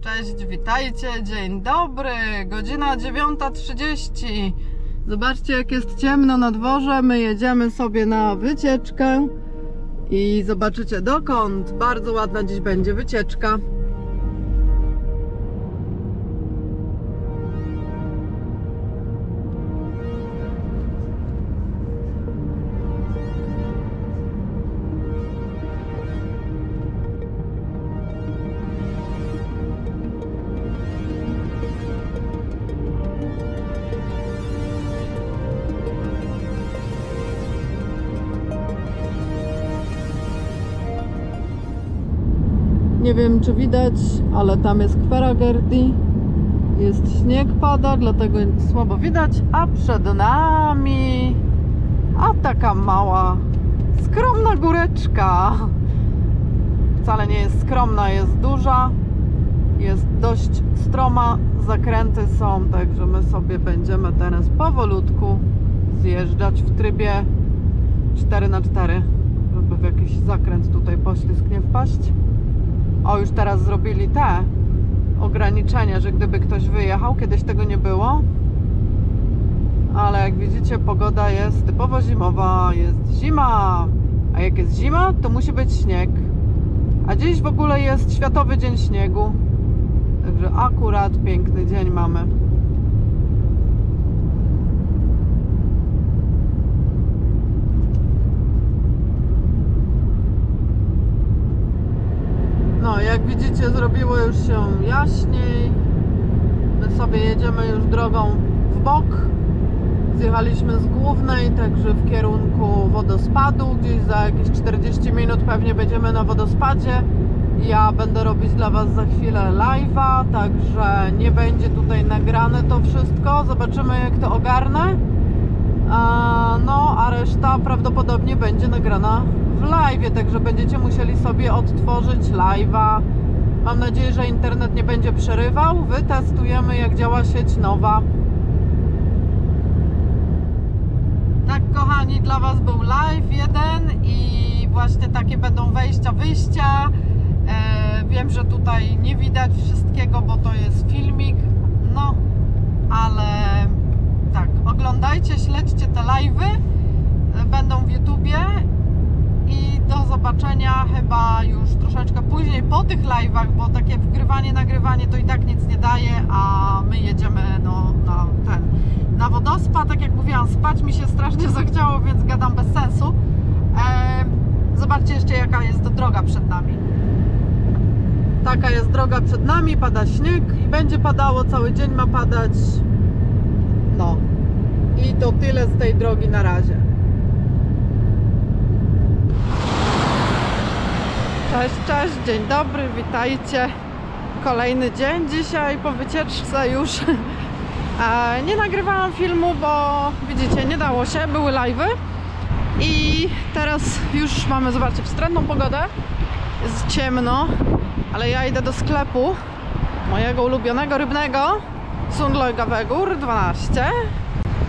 Cześć, witajcie, dzień dobry, godzina 9.30. Zobaczcie, jak jest ciemno na dworze. My jedziemy sobie na wycieczkę i zobaczycie dokąd. Bardzo ładna dziś będzie wycieczka. Wiem, czy widać, ale tam jest Kweragerdi. Jest śnieg pada, dlatego słabo widać. A przed nami a taka mała, skromna góreczka. Wcale nie jest skromna, jest duża. Jest dość stroma, zakręty są, także my sobie będziemy teraz powolutku zjeżdżać w trybie 4 na 4 żeby w jakiś zakręt tutaj poślizg nie wpaść. O, już teraz zrobili te ograniczenia, że gdyby ktoś wyjechał, kiedyś tego nie było. Ale jak widzicie, pogoda jest typowo zimowa, jest zima. A jak jest zima, to musi być śnieg. A dziś w ogóle jest Światowy Dzień Śniegu. Także akurat piękny dzień mamy. No, jak widzicie, zrobiło już się jaśniej. My sobie jedziemy już drogą w bok. Zjechaliśmy z głównej, także w kierunku wodospadu. Gdzieś za jakieś 40 minut pewnie będziemy na wodospadzie. Ja będę robić dla Was za chwilę live'a, także nie będzie tutaj nagrane to wszystko. Zobaczymy, jak to ogarnę. No, a reszta prawdopodobnie będzie nagrana w live, także będziecie musieli sobie odtworzyć live'a. Mam nadzieję, że internet nie będzie przerywał. Wytestujemy, jak działa sieć nowa. Tak, kochani, dla Was był live jeden i właśnie takie będą wejścia, wyjścia. E, wiem, że tutaj nie widać wszystkiego, bo to jest filmik. No, ale tak, oglądajcie, śledźcie te live'y. E, Będą w YouTubie do zobaczenia chyba już troszeczkę później po tych live'ach, bo takie wgrywanie, nagrywanie to i tak nic nie daje, a my jedziemy no, na ten na wodospad, tak jak mówiłam, spać mi się strasznie zachciało, więc gadam bez sensu. E, zobaczcie jeszcze jaka jest droga przed nami. Taka jest droga przed nami, pada śnieg i będzie padało, cały dzień ma padać. No. I to tyle z tej drogi na razie. Cześć, cześć, dzień dobry, witajcie. Kolejny dzień dzisiaj po wycieczce już. E, Nie nagrywałam filmu, bo widzicie, nie dało się, były live'y. I teraz już mamy, zobaczcie, wstrętną pogodę. Jest ciemno, ale ja idę do sklepu mojego ulubionego rybnego Sundlaugavegur 12.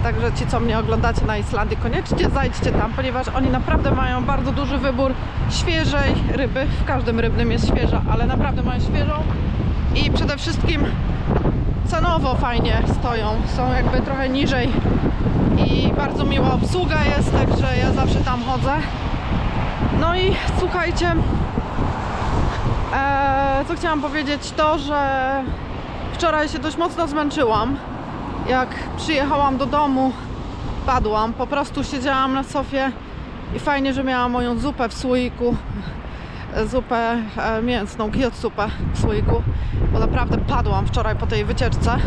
Także ci, co mnie oglądacie na Islandii, koniecznie zajdźcie tam, ponieważ oni naprawdę mają bardzo duży wybór świeżej ryby. W każdym rybnym jest świeża, ale naprawdę mają świeżą. I przede wszystkim cenowo fajnie stoją. Są jakby trochę niżej i bardzo miła obsługa jest, także ja zawsze tam chodzę. No i słuchajcie, e, co chciałam powiedzieć, to, że wczoraj się dość mocno zmęczyłam. Jak przyjechałam do domu, padłam. Po prostu siedziałam na sofie i fajnie, że miałam moją zupę w słoiku. Zupę e, mięsną, kijotsupę w słoiku, bo naprawdę padłam wczoraj po tej wycieczce.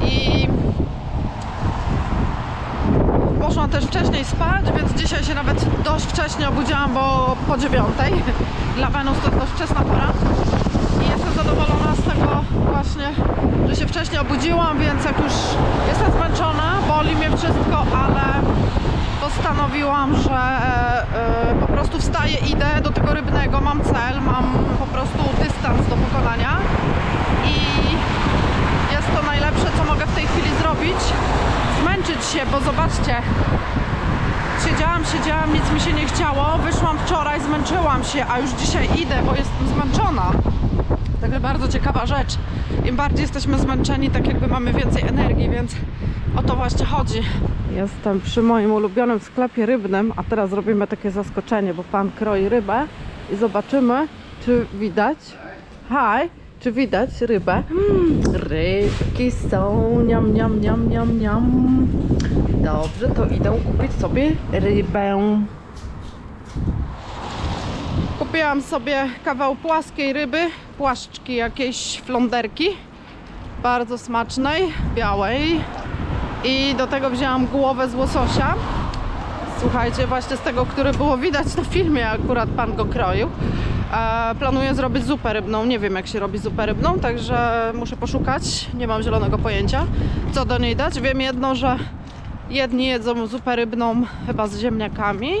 I, i poszłam też wcześniej spać, więc dzisiaj się nawet dość wcześnie obudziłam, bo po dziewiątej. Dla Wenus to dość wczesna pora. Zadowolona z tego właśnie, że się wcześniej obudziłam, więc jak już jestem zmęczona, boli mnie wszystko, ale postanowiłam, że e, po prostu wstaję, idę do tego rybnego, mam cel, mam po prostu dystans do pokonania i jest to najlepsze, co mogę w tej chwili zrobić. Zmęczyć się, bo zobaczcie, siedziałam, siedziałam, nic mi się nie chciało. Wyszłam wczoraj, zmęczyłam się, a już dzisiaj idę, bo jestem zmęczona. Bardzo ciekawa rzecz. Im bardziej jesteśmy zmęczeni, tak jakby mamy więcej energii, więc o to właśnie chodzi. Jestem przy moim ulubionym sklepie rybnym, a teraz robimy takie zaskoczenie, bo pan kroi rybę i zobaczymy, czy widać. Hi, czy widać rybę? Mm, rybki są, niam, niam, niam, niam, niam. Dobrze, to idę kupić sobie rybę. Kupiłam sobie kawał płaskiej ryby, płaszczki jakiejś flonderki, bardzo smacznej, białej. I do tego wzięłam głowę z łososia. Słuchajcie, właśnie z tego, który było widać na filmie, akurat pan go kroił. E, planuję zrobić zupę rybną. Nie wiem, jak się robi zupę rybną, także muszę poszukać. Nie mam zielonego pojęcia, co do niej dać. Wiem jedno, że jedni jedzą zupę rybną chyba z ziemniakami,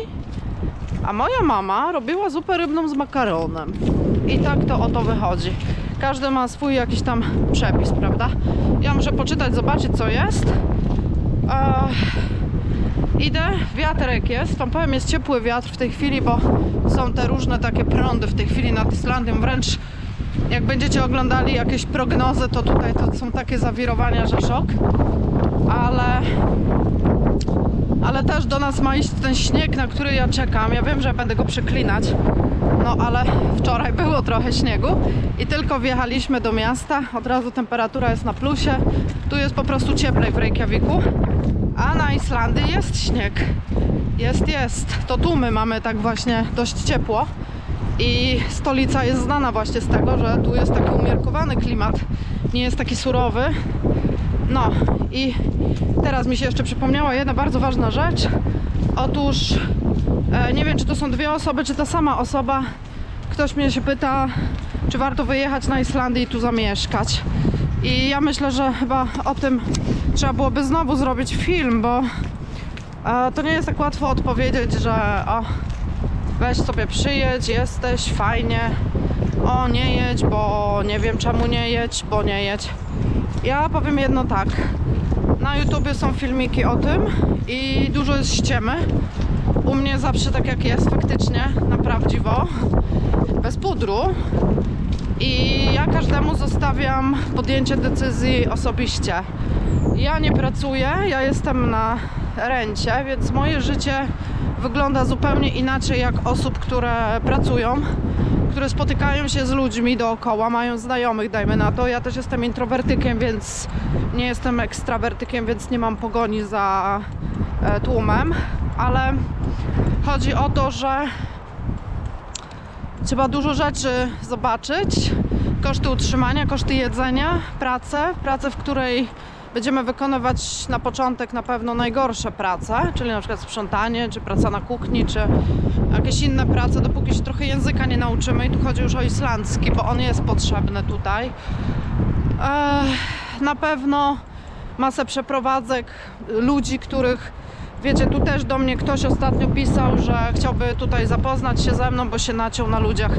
a moja mama robiła zupę rybną z makaronem. I tak to oto wychodzi. Każdy ma swój jakiś tam przepis, prawda? Ja muszę poczytać, zobaczyć co jest. Eee, idę, wiaterek jest. Wam powiem, jest ciepły wiatr w tej chwili, bo są te różne takie prądy w tej chwili nad Islandią. Wręcz jak będziecie oglądali jakieś prognozy, to tutaj to są takie zawirowania, że szok. Ale ale też do nas ma iść ten śnieg, na który ja czekam. Ja wiem, że będę go przeklinać, no ale wczoraj było trochę śniegu i tylko wjechaliśmy do miasta, od razu temperatura jest na plusie. Tu jest po prostu cieplej w Reykjaviku, a na Islandii jest śnieg. Jest, jest. To tu my mamy tak właśnie dość ciepło i stolica jest znana właśnie z tego, że tu jest taki umiarkowany klimat, nie jest taki surowy. No i teraz mi się jeszcze przypomniała jedna bardzo ważna rzecz. Otóż nie wiem, czy to są dwie osoby, czy ta sama osoba. Ktoś mnie się pyta, czy warto wyjechać na Islandię i tu zamieszkać. I ja myślę, że chyba o tym trzeba byłoby znowu zrobić film, bo e, to nie jest tak łatwo odpowiedzieć, że o, weź sobie przyjedź, jesteś, fajnie. O, nie jedź, bo nie wiem czemu nie jedź, bo nie jedź. Ja powiem jedno tak. Na YouTubie są filmiki o tym i dużo jest ściemy. U mnie zawsze tak jak jest, faktycznie, na prawdziwo, bez pudru. I ja każdemu zostawiam podjęcie decyzji osobiście. Ja nie pracuję, ja jestem na rencie, więc moje życie wygląda zupełnie inaczej jak osób, które pracują które spotykają się z ludźmi dookoła, mają znajomych, dajmy na to. Ja też jestem introwertykiem, więc nie jestem ekstrawertykiem, więc nie mam pogoni za e, tłumem, ale chodzi o to, że trzeba dużo rzeczy zobaczyć. Koszty utrzymania, koszty jedzenia, pracę, pracę, w której będziemy wykonywać na początek na pewno najgorsze prace, czyli na przykład sprzątanie, czy praca na kuchni, czy jakieś inne prace, dopóki się trochę języka nie nauczymy i tu chodzi już o islandzki, bo on jest potrzebny tutaj. Na pewno masę przeprowadzek, ludzi, których Wiecie, tu też do mnie ktoś ostatnio pisał, że chciałby tutaj zapoznać się ze mną, bo się naciął na ludziach.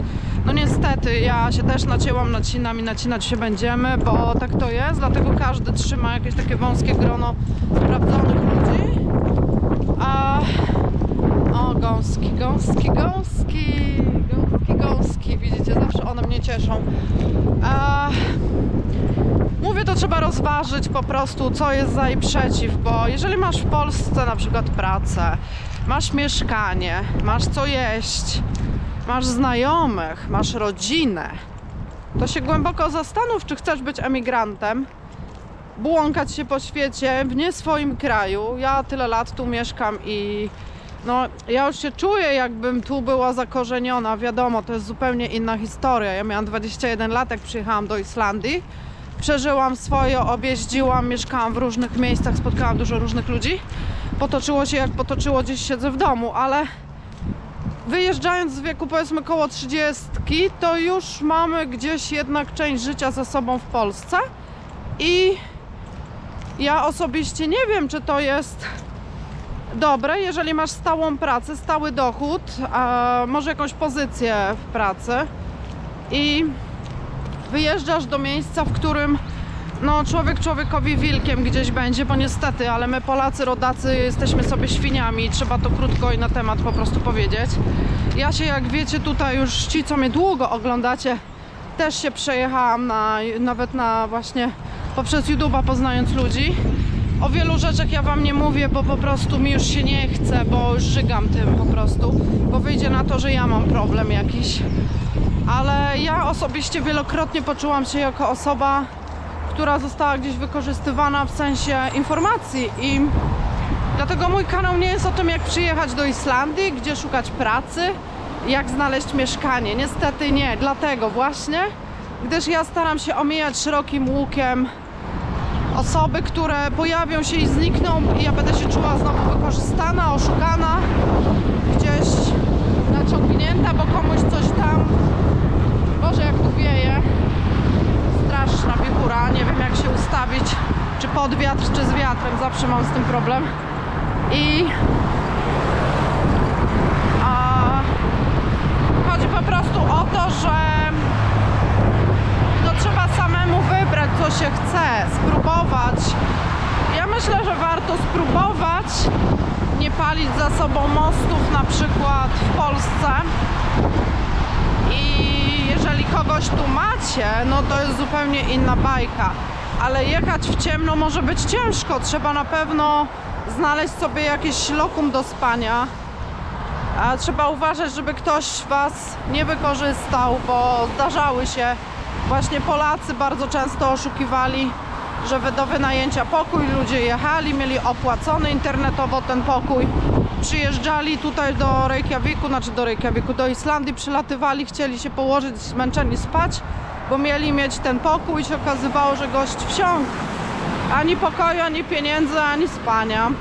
No niestety, ja się też nacięłam, nacinam i nacinać się będziemy, bo tak to jest, dlatego każdy trzyma jakieś takie wąskie grono sprawdzonych ludzi. A... O, gąski, gąski, gąski, gąski, gąski, widzicie, zawsze one mnie cieszą. A... Mówię, to trzeba rozważyć po prostu, co jest za i przeciw, bo jeżeli masz w Polsce na przykład pracę, masz mieszkanie, masz co jeść, masz znajomych, masz rodzinę, to się głęboko zastanów, czy chcesz być emigrantem, błąkać się po świecie w nie swoim kraju. Ja tyle lat tu mieszkam i no, ja już się czuję, jakbym tu była zakorzeniona. Wiadomo, to jest zupełnie inna historia. Ja miałam 21 lat, jak przyjechałam do Islandii przeżyłam swoje, objeździłam, mieszkałam w różnych miejscach, spotkałam dużo różnych ludzi. Potoczyło się jak potoczyło, gdzieś siedzę w domu, ale wyjeżdżając z wieku powiedzmy koło 30, to już mamy gdzieś jednak część życia ze sobą w Polsce i ja osobiście nie wiem, czy to jest dobre, jeżeli masz stałą pracę, stały dochód, może jakąś pozycję w pracy i wyjeżdżasz do miejsca, w którym no człowiek człowiekowi wilkiem gdzieś będzie, bo niestety, ale my Polacy, rodacy jesteśmy sobie świniami trzeba to krótko i na temat po prostu powiedzieć. Ja się, jak wiecie, tutaj już ci, co mnie długo oglądacie, też się przejechałam na, nawet na właśnie poprzez YouTube'a poznając ludzi. O wielu rzeczach ja wam nie mówię, bo po prostu mi już się nie chce, bo żygam tym po prostu, bo wyjdzie na to, że ja mam problem jakiś. Ale ja osobiście wielokrotnie poczułam się jako osoba, która została gdzieś wykorzystywana w sensie informacji i dlatego mój kanał nie jest o tym, jak przyjechać do Islandii, gdzie szukać pracy, jak znaleźć mieszkanie. Niestety nie, dlatego właśnie, gdyż ja staram się omijać szerokim łukiem osoby, które pojawią się i znikną i ja będę się czuła znowu wykorzystana, oszukana, gdzieś naciągnięta, bo komuś coś tam Boże, jak tu wieje. Straszna wichura. Nie wiem, jak się ustawić. Czy pod wiatr, czy z wiatrem. Zawsze mam z tym problem. I... A... Chodzi po prostu o to, że no trzeba samemu wybrać, co się chce. Spróbować. Ja myślę, że warto spróbować nie palić za sobą mostów na przykład w Polsce i jeżeli kogoś tu macie, no to jest zupełnie inna bajka. Ale jechać w ciemno może być ciężko. Trzeba na pewno znaleźć sobie jakieś lokum do spania. A trzeba uważać, żeby ktoś was nie wykorzystał, bo zdarzały się właśnie Polacy bardzo często oszukiwali, że do wynajęcia pokój. Ludzie jechali, mieli opłacony internetowo ten pokój, przyjeżdżali tutaj do Reykjaviku, znaczy do Reykjaviku, do Islandii, przylatywali, chcieli się położyć zmęczeni spać, bo mieli mieć ten pokój. I się okazywało, że gość wsiąkł. Ani pokoju, ani pieniędzy, ani spania.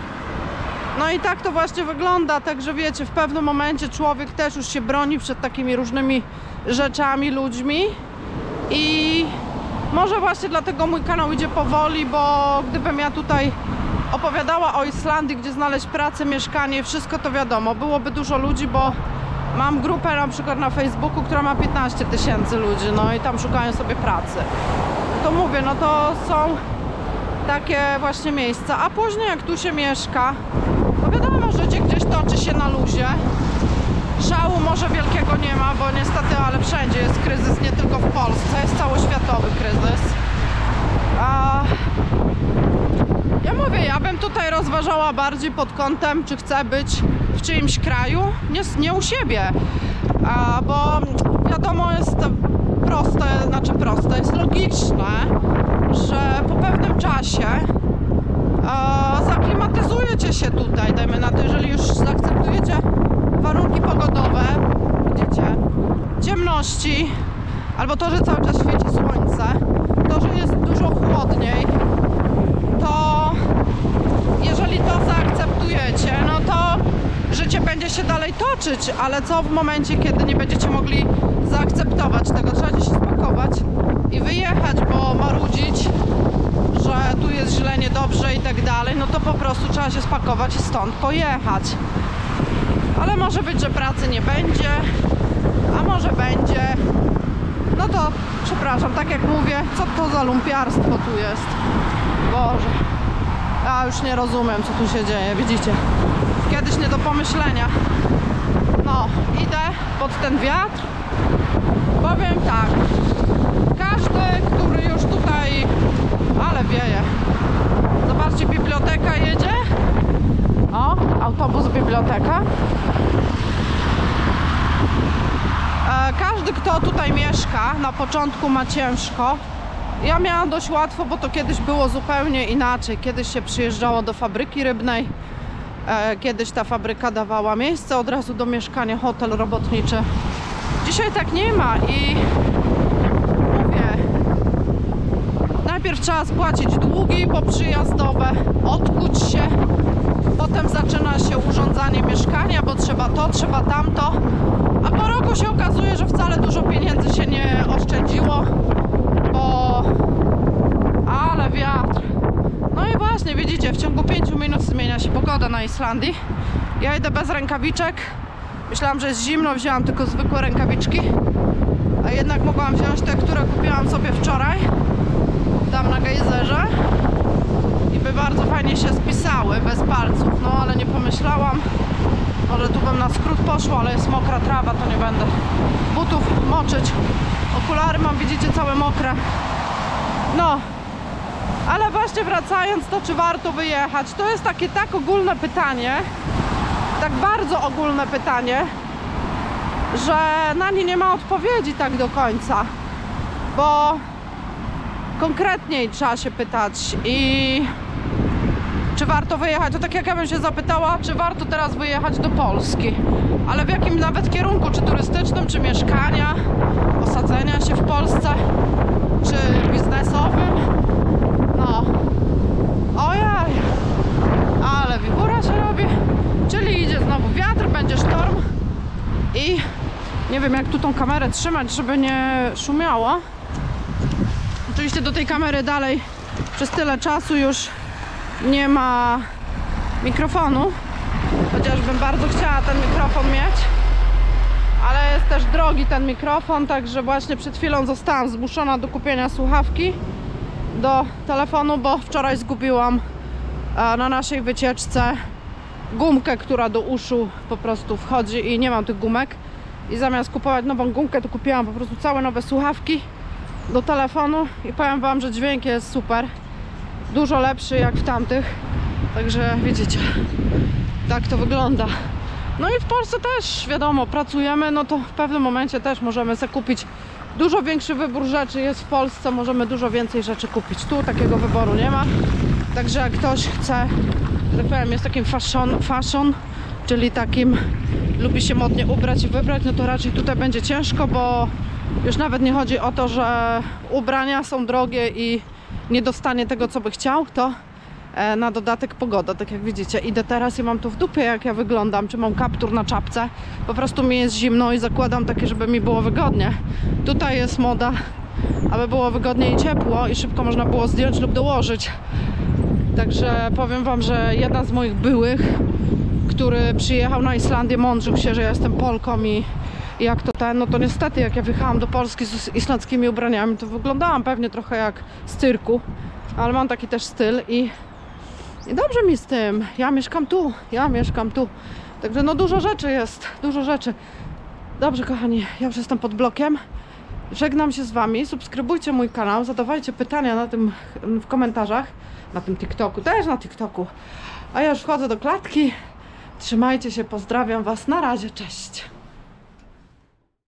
No i tak to właśnie wygląda, także wiecie, w pewnym momencie człowiek też już się broni przed takimi różnymi rzeczami, ludźmi. I może właśnie dlatego mój kanał idzie powoli, bo gdybym ja tutaj opowiadała o Islandii, gdzie znaleźć pracę, mieszkanie, wszystko to wiadomo, byłoby dużo ludzi, bo mam grupę na przykład na Facebooku, która ma 15 tysięcy ludzi, no i tam szukają sobie pracy. To mówię, no to są takie właśnie miejsca, a później jak tu się mieszka, no wiadomo, życie gdzieś toczy się na luzie. Szału może wielkiego nie ma, bo niestety, ale wszędzie jest kryzys, nie tylko w Polsce, jest całoświatowy kryzys. A ja mówię, ja bym tutaj rozważała bardziej pod kątem, czy chcę być w czyimś kraju, nie, nie u siebie. A, bo wiadomo, jest proste, znaczy proste, jest logiczne, że po pewnym czasie a, zaklimatyzujecie się tutaj, dajmy na to, jeżeli już zaakceptujecie warunki pogodowe, widzicie, ciemności, albo to, że cały czas świeci słońce, to, że jest dużo chłodniej, to jeżeli to zaakceptujecie, no to życie będzie się dalej toczyć, ale co w momencie, kiedy nie będziecie mogli zaakceptować tego, trzeba się spakować i wyjechać, bo marudzić, że tu jest źle, niedobrze i tak dalej, no to po prostu trzeba się spakować i stąd pojechać. Ale może być, że pracy nie będzie, a może będzie. No to przepraszam, tak jak mówię, co to za lumpiarstwo tu jest? Boże. Ja już nie rozumiem, co tu się dzieje, widzicie? Kiedyś nie do pomyślenia. No, idę pod ten wiatr. Powiem tak. Każdy, który już tutaj... Ale wieje. Zobaczcie, biblioteka jedzie. O, autobus biblioteka. E, Każdy, kto tutaj mieszka, na początku ma ciężko. Ja miałam dość łatwo, bo to kiedyś było zupełnie inaczej. Kiedyś się przyjeżdżało do fabryki rybnej. E, Kiedyś ta fabryka dawała miejsce od razu do mieszkania, hotel robotniczy. Dzisiaj tak nie ma i mówię, najpierw trzeba spłacić długi poprzyjazdowe, odkuć się, potem zaczyna się urządzanie mieszkania, bo trzeba to, trzeba tamto, a po roku się okazuje, że wcale dużo pieniędzy się nie oszczędziło, bo ale wiatr. No i właśnie, widzicie, w ciągu 5 minut zmienia się pogoda na Islandii. Ja idę bez rękawiczek. Myślałam, że jest zimno, wzięłam tylko zwykłe rękawiczki. A jednak mogłam wziąć te, które kupiłam sobie wczoraj. Tam na gejzerze i by bardzo fajnie się spisały bez palców, no ale nie pomyślałam. Może tu bym na skrót poszła, ale jest mokra trawa, to nie będę butów moczyć. Okulary mam, widzicie, całe mokre. No, ale właśnie wracając, to czy warto wyjechać? To jest takie tak ogólne pytanie, tak bardzo ogólne pytanie, że na nie nie ma odpowiedzi tak do końca, bo konkretniej trzeba się pytać i czy warto wyjechać? To tak jak ja bym się zapytała, czy warto teraz wyjechać do Polski, ale w jakim nawet kierunku, czy turystycznym, czy mieszkania, osadzenia się w Polsce, czy biznesowym? No, ojej, ale wichura się robi, czyli idzie znowu wiatr, będzie sztorm i nie wiem jak tu tą kamerę trzymać, żeby nie szumiało. Oczywiście do tej kamery dalej przez tyle czasu już nie ma mikrofonu, chociażbym bardzo chciała ten mikrofon mieć, ale jest też drogi ten mikrofon, także właśnie przed chwilą zostałam zmuszona do kupienia słuchawki do telefonu, bo wczoraj zgubiłam e, na naszej wycieczce gumkę, która do uszu po prostu wchodzi i nie mam tych gumek i zamiast kupować nową gumkę, to kupiłam po prostu całe nowe słuchawki do telefonu. I powiem wam, że dźwięk jest super. Dużo lepszy jak w tamtych. Także widzicie tak to wygląda. No i w Polsce też wiadomo pracujemy. No to w pewnym momencie też możemy sobie kupić dużo większy wybór rzeczy. Jest w Polsce możemy dużo więcej rzeczy kupić. Tu takiego wyboru nie ma. Także jak ktoś chce że tak powiem jest takim fashion, fashion czyli takim lubi się modnie ubrać i wybrać no to raczej tutaj będzie ciężko bo już nawet nie chodzi o to, że ubrania są drogie i nie dostanie tego, co by chciał, to e, na dodatek pogoda, tak jak widzicie. Idę teraz i mam tu w dupie, jak ja wyglądam, czy mam kaptur na czapce. Po prostu mi jest zimno i zakładam takie, żeby mi było wygodnie. Tutaj jest moda, aby było wygodnie i ciepło i szybko można było zdjąć lub dołożyć. Także powiem Wam, że jedna z moich byłych, który przyjechał na Islandię, mądrzył się, że ja jestem Polką i jak to ten, no to niestety jak ja wyjechałam do Polski z islandzkimi ubraniami, to wyglądałam pewnie trochę jak z cyrku, ale mam taki też styl i, i dobrze mi z tym. Ja mieszkam tu, ja mieszkam tu. Także no dużo rzeczy jest, dużo rzeczy. Dobrze kochani, ja już jestem pod blokiem. Żegnam się z Wami, subskrybujcie mój kanał, zadawajcie pytania na tym w komentarzach, na tym TikToku, też na TikToku. A ja już wchodzę do klatki. Trzymajcie się, pozdrawiam Was, na razie, cześć.